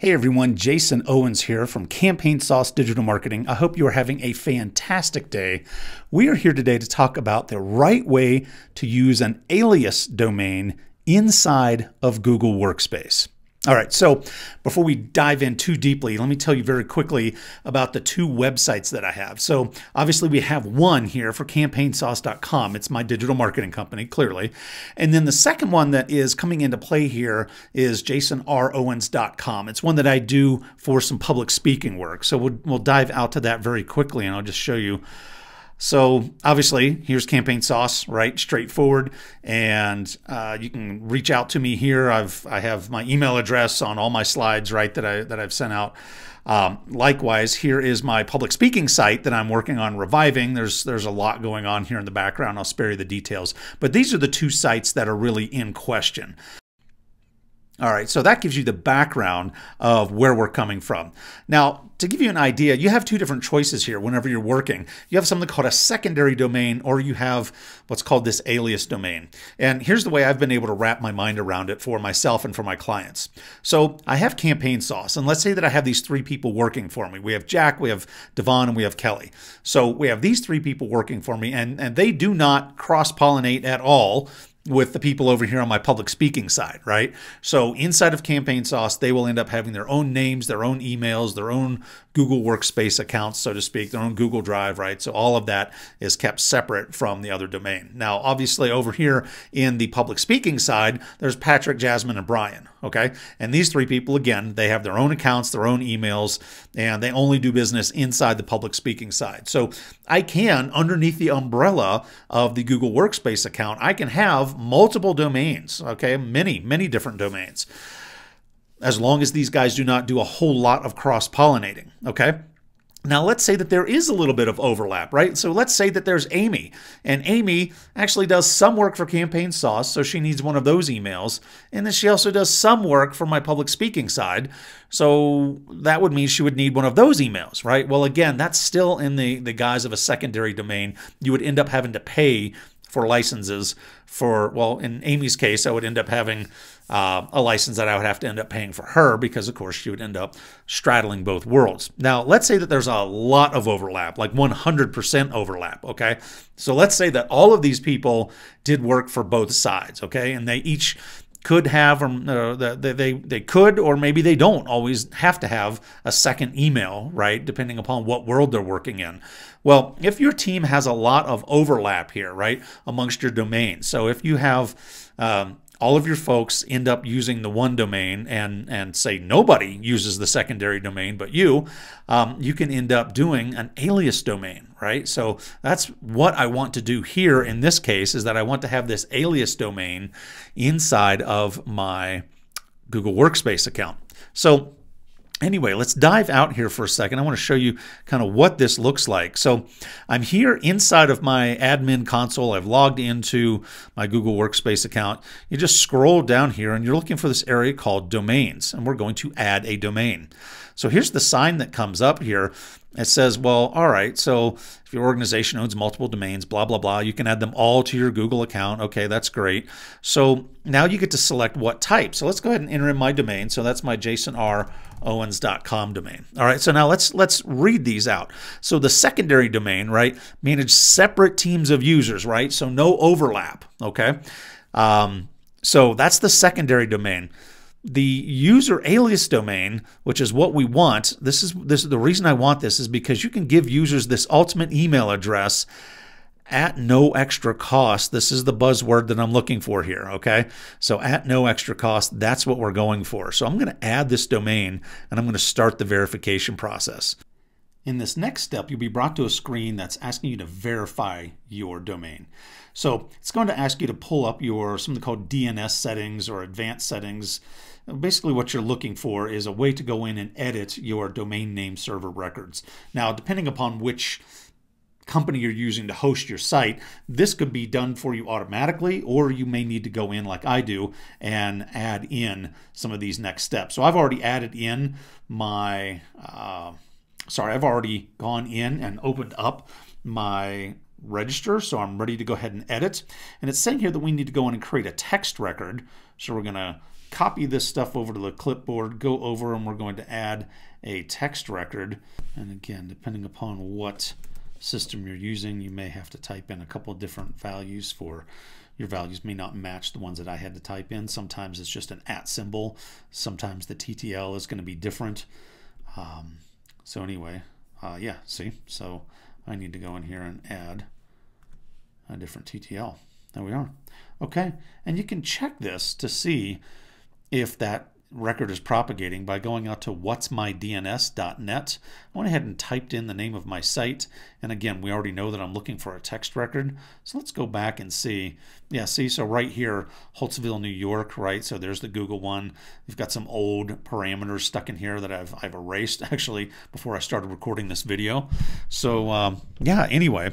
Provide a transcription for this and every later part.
Hey everyone, Jason Owens here from Campaign Sauce Digital Marketing. I hope you are having a fantastic day. We are here today to talk about the right way to use an alias domain inside of Google Workspace. All right, so before we dive in too deeply, let me tell you very quickly about the two websites that I have. So obviously we have one here for campaignsauce.com. It's my digital marketing company, clearly. And then the second one that is coming into play here is jasonrowens.com. It's one that I do for some public speaking work. So we'll, we'll dive out to that very quickly and I'll just show you so obviously, here's campaign sauce, right? Straightforward, and uh, you can reach out to me here. I've I have my email address on all my slides, right? That I that I've sent out. Um, likewise, here is my public speaking site that I'm working on reviving. There's there's a lot going on here in the background. I'll spare you the details, but these are the two sites that are really in question. All right, so that gives you the background of where we're coming from. Now, to give you an idea, you have two different choices here whenever you're working. You have something called a secondary domain, or you have what's called this alias domain. And here's the way I've been able to wrap my mind around it for myself and for my clients. So I have campaign sauce, and let's say that I have these three people working for me. We have Jack, we have Devon, and we have Kelly. So we have these three people working for me, and, and they do not cross pollinate at all with the people over here on my public speaking side, right? So inside of Campaign Sauce, they will end up having their own names, their own emails, their own Google Workspace accounts, so to speak, their own Google Drive, right? So all of that is kept separate from the other domain. Now, obviously, over here in the public speaking side, there's Patrick, Jasmine, and Brian, okay? And these three people, again, they have their own accounts, their own emails, and they only do business inside the public speaking side. So I can, underneath the umbrella of the Google Workspace account, I can have multiple domains, okay? Many, many different domains as long as these guys do not do a whole lot of cross pollinating. Okay. Now, let's say that there is a little bit of overlap, right? So let's say that there's Amy, and Amy actually does some work for Campaign Sauce, so she needs one of those emails. And then she also does some work for my public speaking side, so that would mean she would need one of those emails, right? Well, again, that's still in the, the guise of a secondary domain. You would end up having to pay for licenses for, well, in Amy's case, I would end up having uh, a license that I would have to end up paying for her because, of course, she would end up straddling both worlds. Now, let's say that there's a lot of overlap, like 100% overlap, okay? So let's say that all of these people did work for both sides, okay? And they each could have, or uh, they, they, they could, or maybe they don't always have to have a second email, right? Depending upon what world they're working in. Well, if your team has a lot of overlap here, right, amongst your domains. So if you have, um, all of your folks end up using the one domain and and say nobody uses the secondary domain but you um, you can end up doing an alias domain right? So that's what i want to do here in this case is that i want to have this alias domain inside of my google workspace account. So Anyway, let's dive out here for a second. I want to show you kind of what this looks like. So I'm here inside of my admin console. I've logged into my Google Workspace account. You just scroll down here and you're looking for this area called domains, and we're going to add a domain. So here's the sign that comes up here. It says, well, all right, so if your organization owns multiple domains, blah, blah, blah, you can add them all to your Google account. Okay, that's great. So now you get to select what type. So let's go ahead and enter in my domain. So that's my jasonrowens.com domain. All right, so now let's let's read these out. So the secondary domain, right, manage separate teams of users, right? So no overlap, okay? Um, so that's the secondary domain the user alias domain, which is what we want, this is this the reason I want this is because you can give users this ultimate email address at no extra cost. This is the buzzword that I'm looking for here, okay? So at no extra cost, that's what we're going for. So I'm going to add this domain and I'm going to start the verification process. In this next step, you'll be brought to a screen that's asking you to verify your domain. So it's going to ask you to pull up your something called DNS settings or advanced settings. Basically what you're looking for is a way to go in and edit your domain name server records. Now, depending upon which company you're using to host your site, this could be done for you automatically, or you may need to go in like I do and add in some of these next steps. So I've already added in my, uh, sorry, I've already gone in and opened up my register. So I'm ready to go ahead and edit. And it's saying here that we need to go in and create a text record. So we're going to copy this stuff over to the clipboard, go over, and we're going to add a text record. And again, depending upon what system you're using, you may have to type in a couple of different values for your values may not match the ones that I had to type in. Sometimes it's just an at symbol. Sometimes the TTL is going to be different. Um, so anyway, uh, yeah, see? So I need to go in here and add a different TTL. There we are. Okay, and you can check this to see if that record is propagating by going out to what'smydns.net. I went ahead and typed in the name of my site. And again, we already know that I'm looking for a text record. So let's go back and see. Yeah, see, so right here, Holtsville, New York, right? So there's the Google one. You've got some old parameters stuck in here that I've, I've erased actually before I started recording this video. So um, yeah, anyway,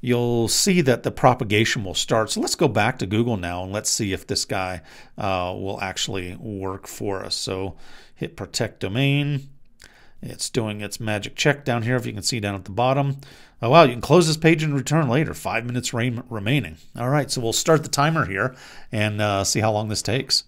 you'll see that the propagation will start. So let's go back to Google now and let's see if this guy uh, will actually work for us. So hit protect domain. It's doing its magic check down here, if you can see down at the bottom. Oh, wow, you can close this page and return later. Five minutes remaining. All right, so we'll start the timer here and uh, see how long this takes.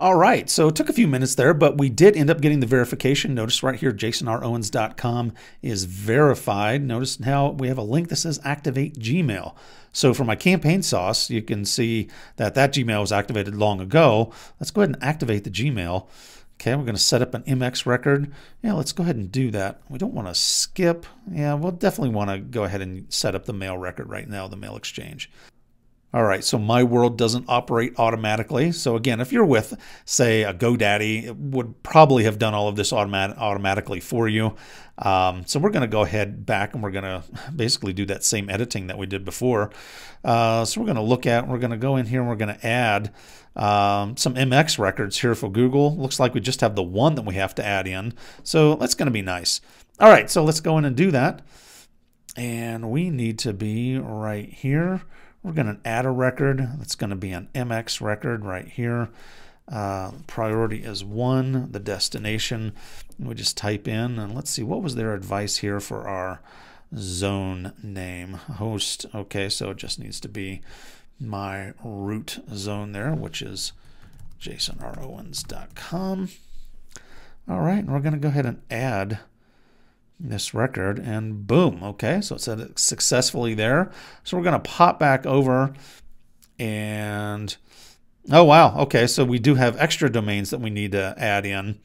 All right, so it took a few minutes there, but we did end up getting the verification. Notice right here, jasonrowens.com is verified. Notice now we have a link that says activate Gmail. So for my campaign sauce, you can see that that Gmail was activated long ago. Let's go ahead and activate the Gmail. Okay, we're going to set up an MX record. Yeah, let's go ahead and do that. We don't want to skip. Yeah, we'll definitely want to go ahead and set up the mail record right now, the mail exchange. All right, so my world doesn't operate automatically. So again, if you're with, say, a GoDaddy, it would probably have done all of this automat automatically for you. Um, so we're going to go ahead back and we're going to basically do that same editing that we did before. Uh, so we're going to look at, we're going to go in here and we're going to add um, some MX records here for Google. Looks like we just have the one that we have to add in. So that's going to be nice. All right, so let's go in and do that. And we need to be right here. We're going to add a record. That's going to be an MX record right here. Uh, priority is one, the destination. We just type in and let's see what was their advice here for our zone name. Host, okay, so it just needs to be my root zone there, which is jasonrowens.com. All right, and we're going to go ahead and add this record and boom okay so it said successfully there. So we're going to pop back over and oh wow okay so we do have extra domains that we need to add in.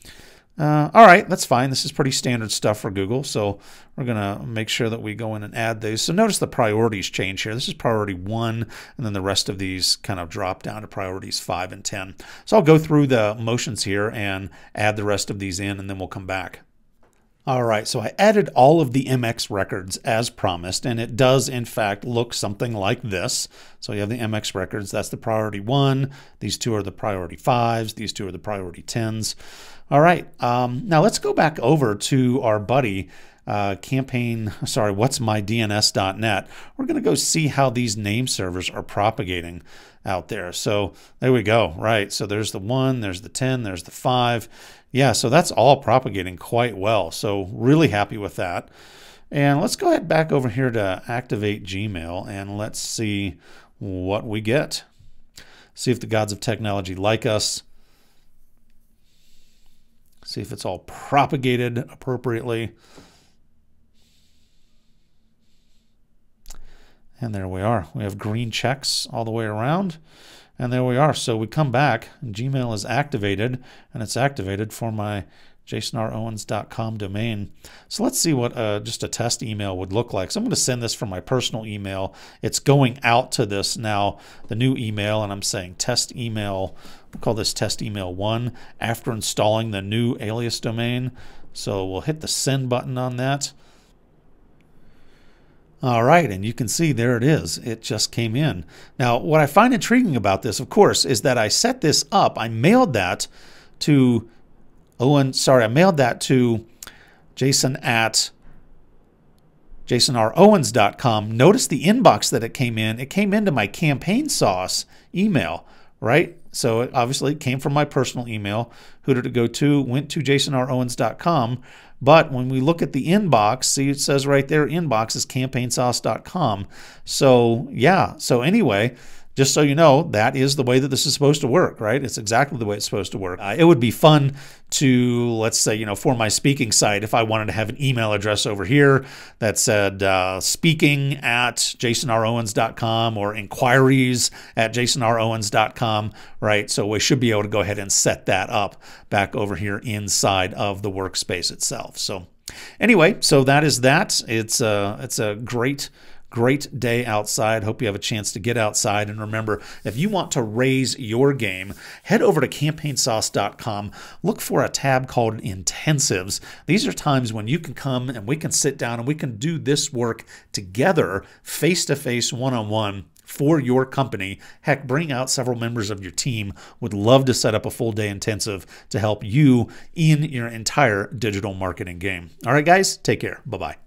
Uh, all right that's fine. This is pretty standard stuff for Google so we're gonna make sure that we go in and add these so notice the priorities change here. This is priority one and then the rest of these kind of drop down to priorities five and ten. So I'll go through the motions here and add the rest of these in and then we'll come back all right, so I added all of the MX records as promised, and it does in fact look something like this. So you have the MX records, that's the priority one. These two are the priority fives. These two are the priority tens. All right, um, now let's go back over to our buddy uh, campaign, sorry, what's my DNS.net. We're going to go see how these name servers are propagating out there. So there we go, right? So there's the one, there's the 10, there's the five yeah, so that's all propagating quite well. So really happy with that. And let's go ahead back over here to activate Gmail and let's see what we get. See if the gods of technology like us. See if it's all propagated appropriately. And there we are. We have green checks all the way around. And there we are. So we come back, Gmail is activated, and it's activated for my jasonrowens.com domain. So let's see what uh, just a test email would look like. So I'm going to send this from my personal email. It's going out to this now, the new email, and I'm saying test email. We'll call this test email one after installing the new alias domain. So we'll hit the send button on that. All right, and you can see there it is. It just came in. Now, what I find intriguing about this, of course, is that I set this up. I mailed that to Owen, sorry, I mailed that to Jason at jasonrowens.com. Notice the inbox that it came in. It came into my campaign sauce email, right? So it obviously came from my personal email. Who did it go to? Went to jasonrowens.com. But when we look at the inbox, see it says right there, inbox is campaignsauce.com. So yeah, so anyway, just so you know, that is the way that this is supposed to work, right? It's exactly the way it's supposed to work. Uh, it would be fun to, let's say, you know, for my speaking site, if I wanted to have an email address over here that said uh, speaking at jasonrowens.com or inquiries at jasonrowens.com, right? So we should be able to go ahead and set that up back over here inside of the workspace itself. So anyway, so that is that. It's a, uh, it's a great great day outside. Hope you have a chance to get outside. And remember, if you want to raise your game, head over to campaignsauce.com. Look for a tab called Intensives. These are times when you can come and we can sit down and we can do this work together, face to face, one on one for your company. Heck, bring out several members of your team. Would love to set up a full day intensive to help you in your entire digital marketing game. All right, guys, take care. Bye bye.